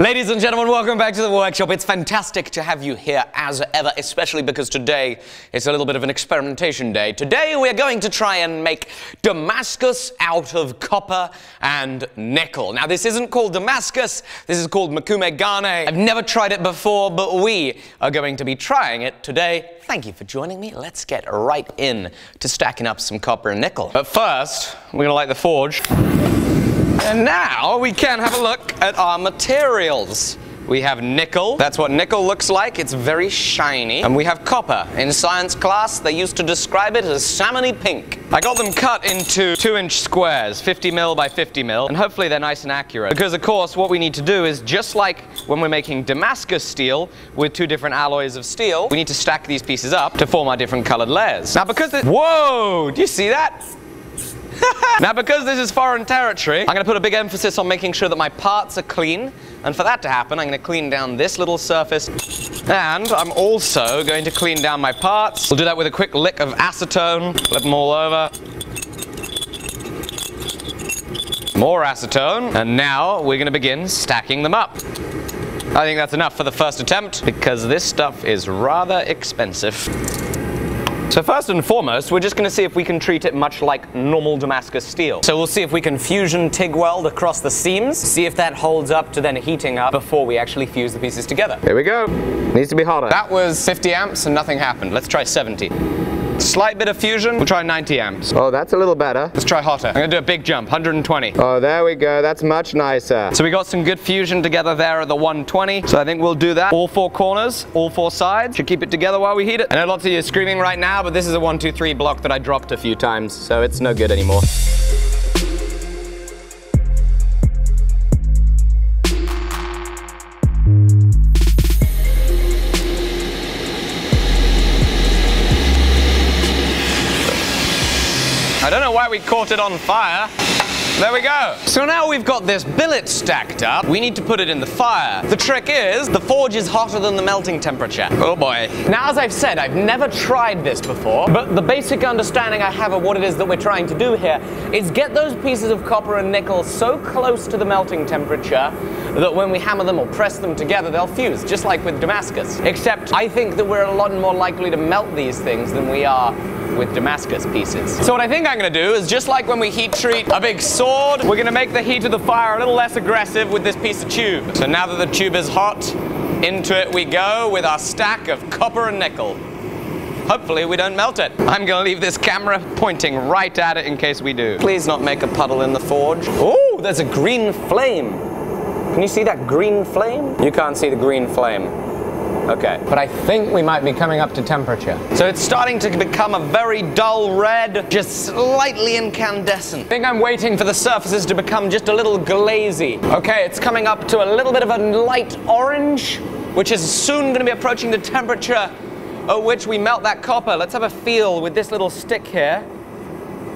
Ladies and gentlemen, welcome back to the workshop. It's fantastic to have you here as ever, especially because today is a little bit of an experimentation day. Today we're going to try and make Damascus out of copper and nickel. Now this isn't called Damascus, this is called Mokume Gane. I've never tried it before, but we are going to be trying it today. Thank you for joining me. Let's get right in to stacking up some copper and nickel. But first, we're gonna light the forge. And now we can have a look at our materials. We have nickel. That's what nickel looks like. It's very shiny. And we have copper. In science class, they used to describe it as salmony pink. I got them cut into two inch squares, 50 mil by 50 mil, and hopefully they're nice and accurate. Because of course, what we need to do is just like when we're making Damascus steel with two different alloys of steel, we need to stack these pieces up to form our different colored layers. Now because the- Whoa! Do you see that? now because this is foreign territory, I'm going to put a big emphasis on making sure that my parts are clean. And for that to happen, I'm going to clean down this little surface. And I'm also going to clean down my parts. We'll do that with a quick lick of acetone. Flip them all over. More acetone. And now we're going to begin stacking them up. I think that's enough for the first attempt because this stuff is rather expensive. So first and foremost, we're just going to see if we can treat it much like normal Damascus steel. So we'll see if we can fusion TIG weld across the seams, see if that holds up to then heating up before we actually fuse the pieces together. Here we go. Needs to be hotter. That was 50 amps and nothing happened. Let's try 70. Slight bit of fusion, we'll try 90 amps. Oh, that's a little better. Let's try hotter. I'm gonna do a big jump, 120. Oh, there we go. That's much nicer. So we got some good fusion together there at the 120. So I think we'll do that. All four corners, all four sides. Should keep it together while we heat it. I know lots of you are screaming right now, but this is a one, two, three block that I dropped a few times, so it's no good anymore. Caught it on fire. There we go. So now we've got this billet stacked up. We need to put it in the fire. The trick is, the forge is hotter than the melting temperature. Oh boy. Now, as I've said, I've never tried this before, but the basic understanding I have of what it is that we're trying to do here is get those pieces of copper and nickel so close to the melting temperature that when we hammer them or press them together, they'll fuse, just like with Damascus. Except I think that we're a lot more likely to melt these things than we are with Damascus pieces. So what I think I'm gonna do is just like when we heat treat a big sword, we're gonna make the heat of the fire a little less aggressive with this piece of tube. So now that the tube is hot, into it we go with our stack of copper and nickel. Hopefully we don't melt it. I'm gonna leave this camera pointing right at it in case we do. Please not make a puddle in the forge. Oh, there's a green flame. Can you see that green flame? You can't see the green flame. Okay, but I think we might be coming up to temperature. So it's starting to become a very dull red, just slightly incandescent. I think I'm waiting for the surfaces to become just a little glazy. Okay, it's coming up to a little bit of a light orange, which is soon going to be approaching the temperature at which we melt that copper. Let's have a feel with this little stick here.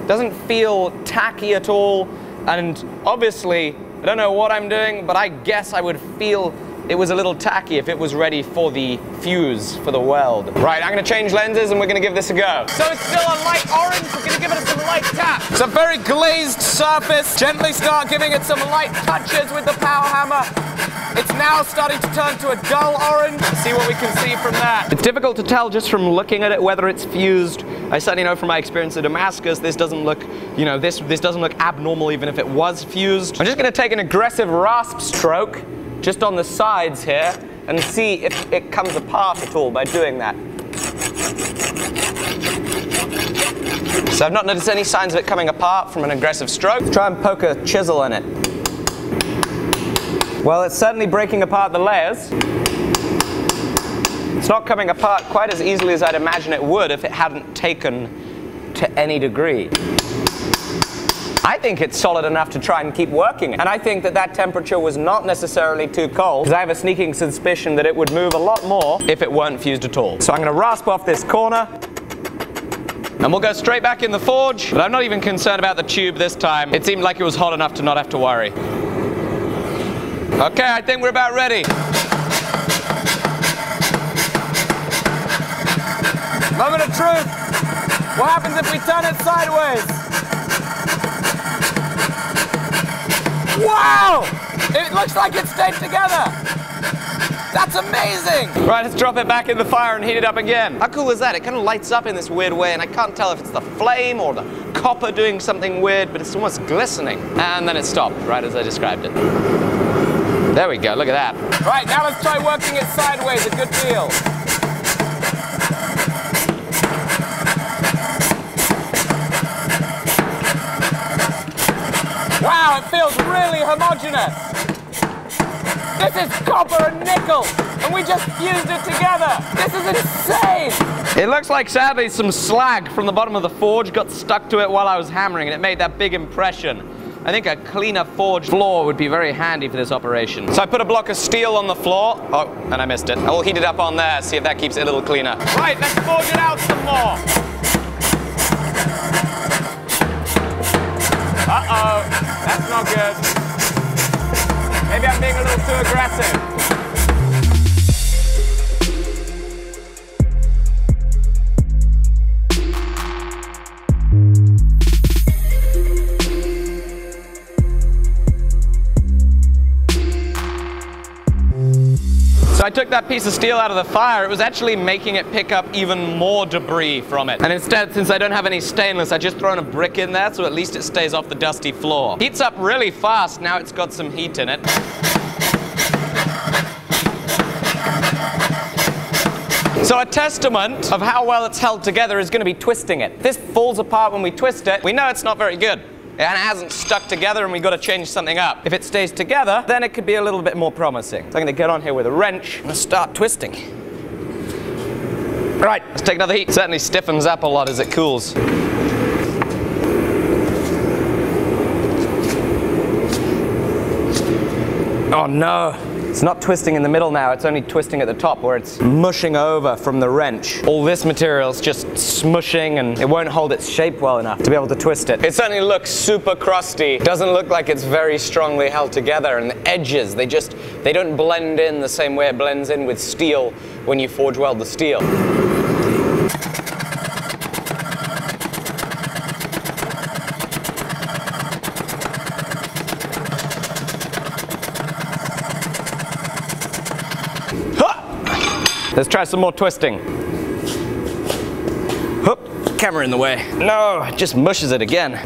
Doesn't feel tacky at all, and obviously, I don't know what I'm doing, but I guess I would feel it was a little tacky if it was ready for the fuse for the weld. Right, I'm gonna change lenses and we're gonna give this a go. So it's still a light orange, we're gonna give it some light tap. It's a very glazed surface. Gently start giving it some light touches with the power hammer. It's now starting to turn to a dull orange. Let's see what we can see from that. It's difficult to tell just from looking at it whether it's fused. I certainly know from my experience at Damascus, this doesn't look, you know, this, this doesn't look abnormal even if it was fused. I'm just gonna take an aggressive rasp stroke just on the sides here and see if it comes apart at all by doing that. So I've not noticed any signs of it coming apart from an aggressive stroke. Try and poke a chisel in it. Well, it's certainly breaking apart the layers. It's not coming apart quite as easily as I'd imagine it would if it hadn't taken to any degree. I think it's solid enough to try and keep working. And I think that that temperature was not necessarily too cold, because I have a sneaking suspicion that it would move a lot more if it weren't fused at all. So I'm going to rasp off this corner. And we'll go straight back in the forge. But I'm not even concerned about the tube this time. It seemed like it was hot enough to not have to worry. Okay, I think we're about ready. Moment of truth. What happens if we turn it sideways? Wow! It looks like it stayed together. That's amazing! Right, let's drop it back in the fire and heat it up again. How cool is that? It kind of lights up in this weird way, and I can't tell if it's the flame or the copper doing something weird, but it's almost glistening. And then it stopped, right as I described it. There we go, look at that. Right, now let's try working it sideways, a good deal. Homogeneous. This is copper and nickel, and we just fused it together. This is insane. It looks like sadly some slag from the bottom of the forge got stuck to it while I was hammering, and it made that big impression. I think a cleaner forge floor would be very handy for this operation. So I put a block of steel on the floor. Oh, and I missed it. I will heat it up on there, see if that keeps it a little cleaner. Right, let's forge it out some more. Uh-oh, that's not good. Maybe I'm being a little too aggressive. So I took that piece of steel out of the fire. It was actually making it pick up even more debris from it. And instead, since I don't have any stainless, I just thrown a brick in there so at least it stays off the dusty floor. Heats up really fast. Now it's got some heat in it. So a testament of how well it's held together is going to be twisting it. This falls apart when we twist it. We know it's not very good it hasn't stuck together and we've got to change something up. If it stays together, then it could be a little bit more promising. So I'm going to get on here with a wrench and start twisting. Right, let's take another heat. Certainly stiffens up a lot as it cools. Oh no, it's not twisting in the middle now, it's only twisting at the top where it's mushing over from the wrench. All this material is just smushing and it won't hold its shape well enough to be able to twist it. It certainly looks super crusty. Doesn't look like it's very strongly held together and the edges, they just, they don't blend in the same way it blends in with steel when you forge weld the steel. Let's try some more twisting. Hoop, camera in the way. No, it just mushes it again.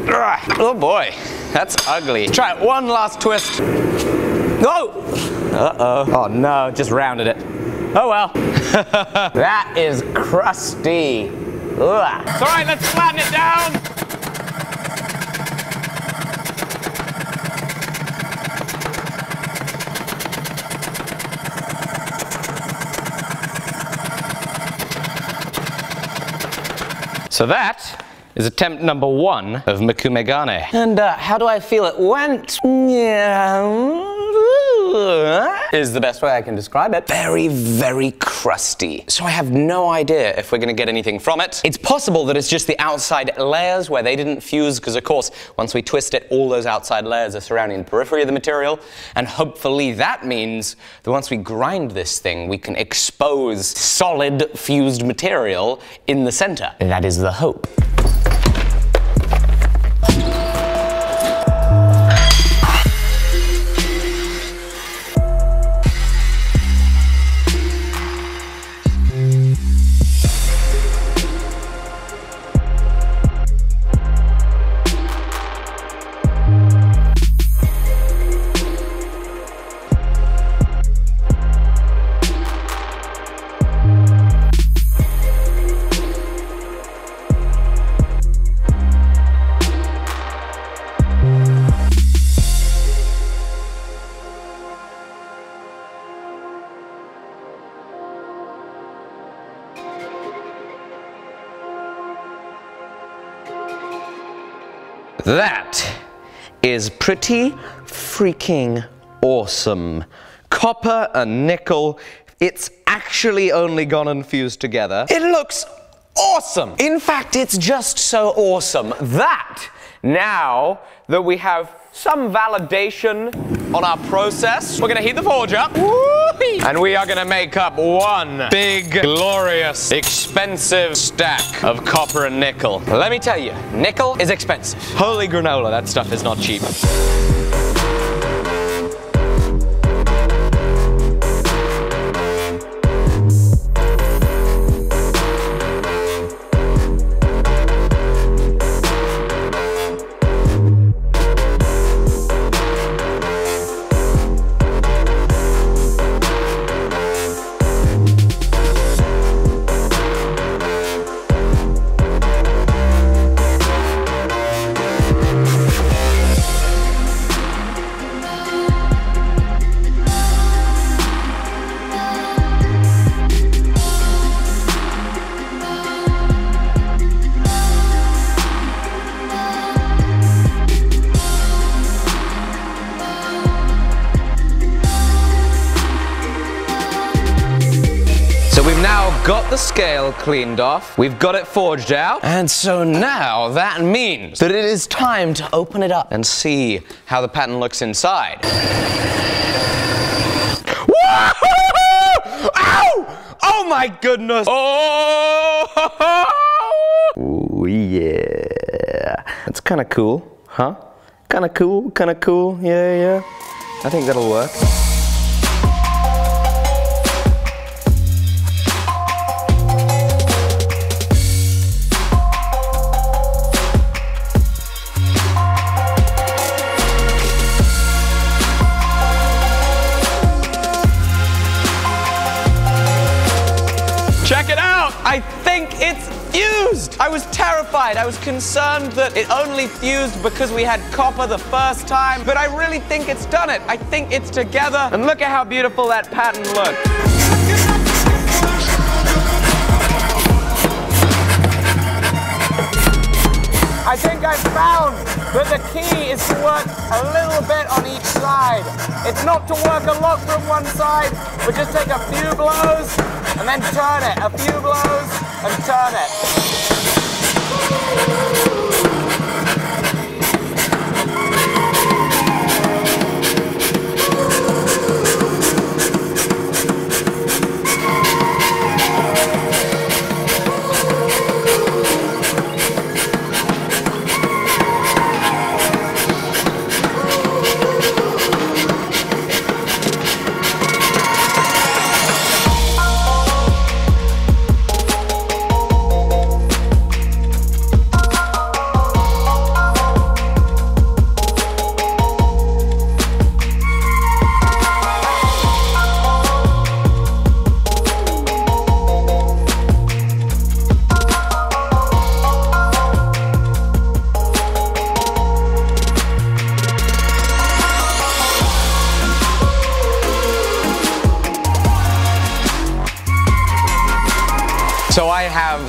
Oh boy, that's ugly. Try it one last twist. Oh! Uh-oh. Oh no, just rounded it. Oh well. that is crusty. Ugh. It's all right, let's flatten it down. So that is attempt number one of Mokumegane. And uh, how do I feel it went? Yeah is the best way I can describe it. Very, very crusty. So I have no idea if we're gonna get anything from it. It's possible that it's just the outside layers where they didn't fuse, because of course, once we twist it, all those outside layers are surrounding the periphery of the material, and hopefully that means that once we grind this thing, we can expose solid fused material in the center. That is the hope. That is pretty freaking awesome. Copper and nickel, it's actually only gone and fused together. It looks awesome. In fact, it's just so awesome that now that we have some validation on our process, we're gonna heat the forge up. And we are gonna make up one big, glorious, expensive stack of copper and nickel. Let me tell you, nickel is expensive. Holy granola, that stuff is not cheap. Got the scale cleaned off. We've got it forged out. And so now that means that it is time to open it up and see how the pattern looks inside. Ow! Oh my goodness! Oh! Ooh, yeah. That's kind of cool, huh? Kind of cool, kind of cool. Yeah, yeah. I think that'll work. Check it out! I think it's fused! I was terrified. I was concerned that it only fused because we had copper the first time, but I really think it's done it. I think it's together, and look at how beautiful that pattern looks. I think I found that the key is to work a little bit on each side. It's not to work a lot from one side, but just take a few blows and then turn it. A few blows and turn it.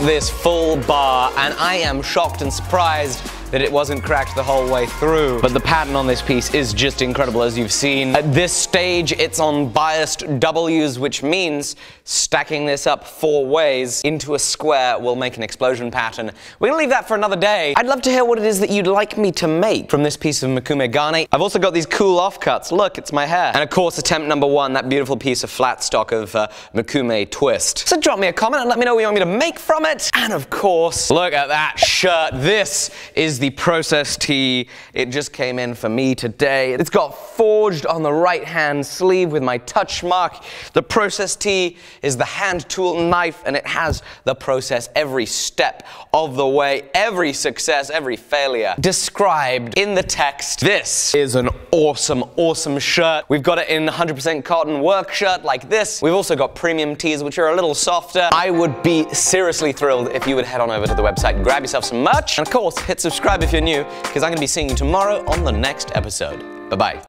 This full bar and I am shocked and surprised that it wasn't cracked the whole way through. But the pattern on this piece is just incredible as you've seen. At this stage it's on biased W's which means stacking this up four ways into a square will make an explosion pattern. We're gonna leave that for another day. I'd love to hear what it is that you'd like me to make from this piece of Mokume Gane. I've also got these cool offcuts. Look, it's my hair. And of course attempt number one, that beautiful piece of flat stock of uh, Mokume Twist. So drop me a comment and let me know what you want me to make from it. And of course, look at that shirt. This is the process tee. It just came in for me today. It's got forged on the right hand sleeve with my touch mark. The process tee is the hand tool knife and it has the process every step of the way, every success, every failure described in the text. This is an awesome, awesome shirt. We've got it in 100% cotton work shirt like this. We've also got premium tees which are a little softer. I would be seriously thrilled if you would head on over to the website and grab yourself some merch. And of course, hit subscribe if you're new because I'm going to be seeing you tomorrow on the next episode. Bye-bye.